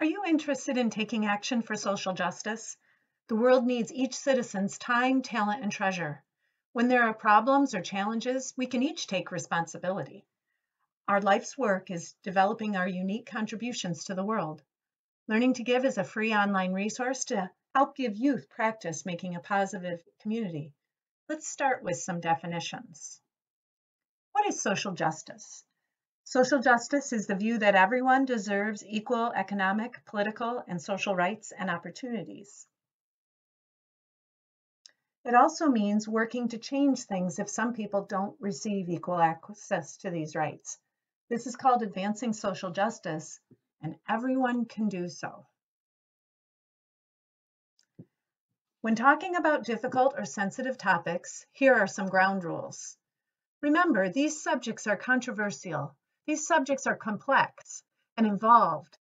Are you interested in taking action for social justice? The world needs each citizen's time, talent, and treasure. When there are problems or challenges, we can each take responsibility. Our life's work is developing our unique contributions to the world. Learning to Give is a free online resource to help give youth practice making a positive community. Let's start with some definitions. What is social justice? Social justice is the view that everyone deserves equal economic, political, and social rights and opportunities. It also means working to change things if some people don't receive equal access to these rights. This is called advancing social justice, and everyone can do so. When talking about difficult or sensitive topics, here are some ground rules. Remember, these subjects are controversial these subjects are complex and involved,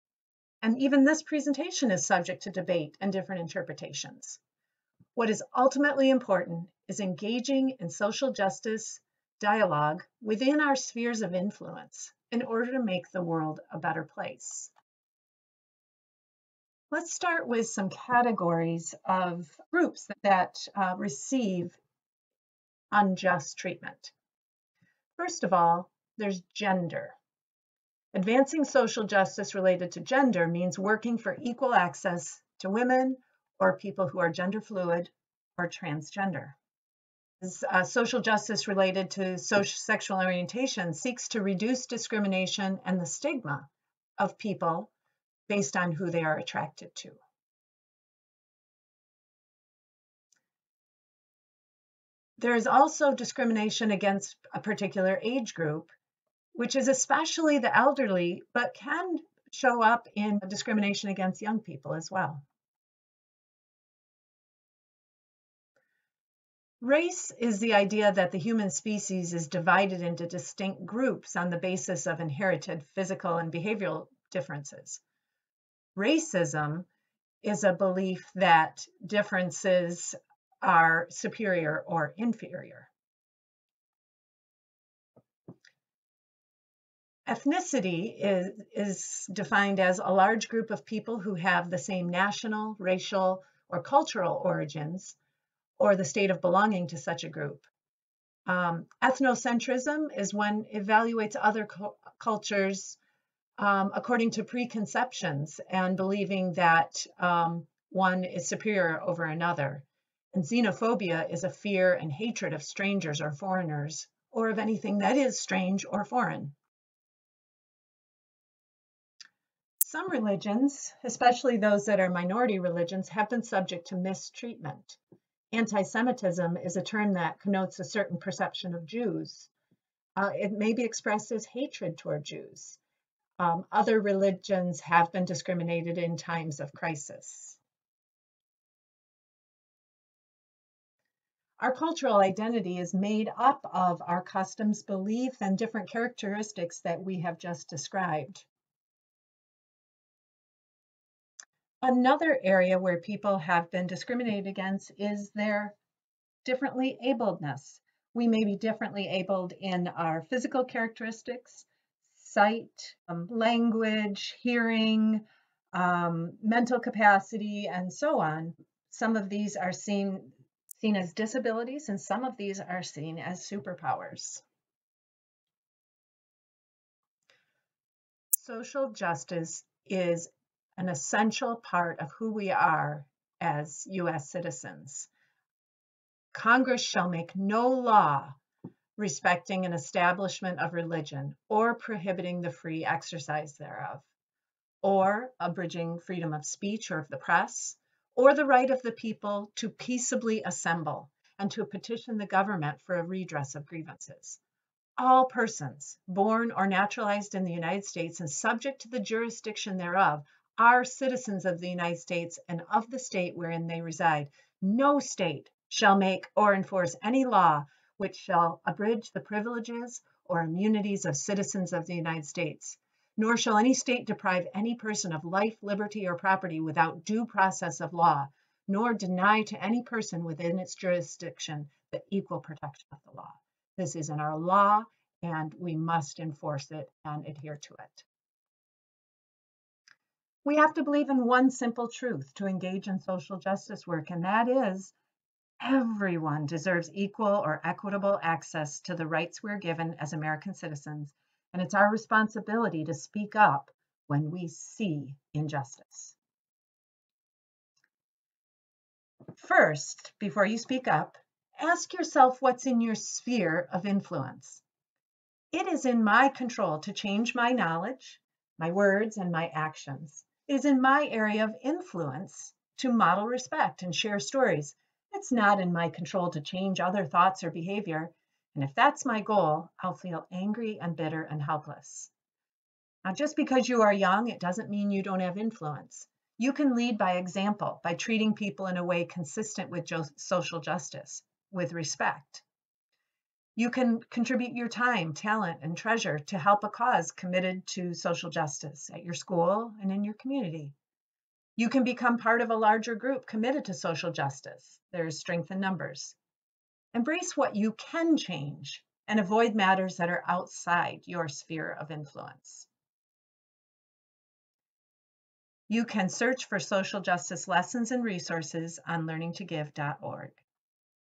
and even this presentation is subject to debate and different interpretations. What is ultimately important is engaging in social justice dialogue within our spheres of influence in order to make the world a better place. Let's start with some categories of groups that uh, receive unjust treatment. First of all, there's gender. Advancing social justice related to gender means working for equal access to women or people who are gender fluid or transgender. Uh, social justice related to social sexual orientation seeks to reduce discrimination and the stigma of people based on who they are attracted to. There is also discrimination against a particular age group which is especially the elderly, but can show up in discrimination against young people as well. Race is the idea that the human species is divided into distinct groups on the basis of inherited physical and behavioral differences. Racism is a belief that differences are superior or inferior. Ethnicity is, is defined as a large group of people who have the same national, racial, or cultural origins, or the state of belonging to such a group. Um, ethnocentrism is when evaluates other cu cultures um, according to preconceptions and believing that um, one is superior over another. And xenophobia is a fear and hatred of strangers or foreigners, or of anything that is strange or foreign. Some religions, especially those that are minority religions, have been subject to mistreatment. Anti Semitism is a term that connotes a certain perception of Jews. Uh, it may be expressed as hatred toward Jews. Um, other religions have been discriminated in times of crisis. Our cultural identity is made up of our customs, beliefs, and different characteristics that we have just described. Another area where people have been discriminated against is their differently abledness. We may be differently abled in our physical characteristics, sight, um, language, hearing, um, mental capacity, and so on. Some of these are seen, seen as disabilities, and some of these are seen as superpowers. Social justice is an essential part of who we are as U.S. citizens. Congress shall make no law respecting an establishment of religion or prohibiting the free exercise thereof, or abridging freedom of speech or of the press, or the right of the people to peaceably assemble and to petition the government for a redress of grievances. All persons born or naturalized in the United States and subject to the jurisdiction thereof are citizens of the United States and of the state wherein they reside. No state shall make or enforce any law which shall abridge the privileges or immunities of citizens of the United States. Nor shall any state deprive any person of life, liberty, or property without due process of law, nor deny to any person within its jurisdiction the equal protection of the law. This is in our law, and we must enforce it and adhere to it. We have to believe in one simple truth to engage in social justice work, and that is everyone deserves equal or equitable access to the rights we're given as American citizens, and it's our responsibility to speak up when we see injustice. First, before you speak up, ask yourself what's in your sphere of influence. It is in my control to change my knowledge, my words, and my actions. It is in my area of influence to model respect and share stories. It's not in my control to change other thoughts or behavior. And if that's my goal, I'll feel angry and bitter and helpless. Now, just because you are young, it doesn't mean you don't have influence. You can lead by example, by treating people in a way consistent with social justice, with respect. You can contribute your time, talent, and treasure to help a cause committed to social justice at your school and in your community. You can become part of a larger group committed to social justice. There is strength in numbers. Embrace what you can change and avoid matters that are outside your sphere of influence. You can search for social justice lessons and resources on learningtogive.org.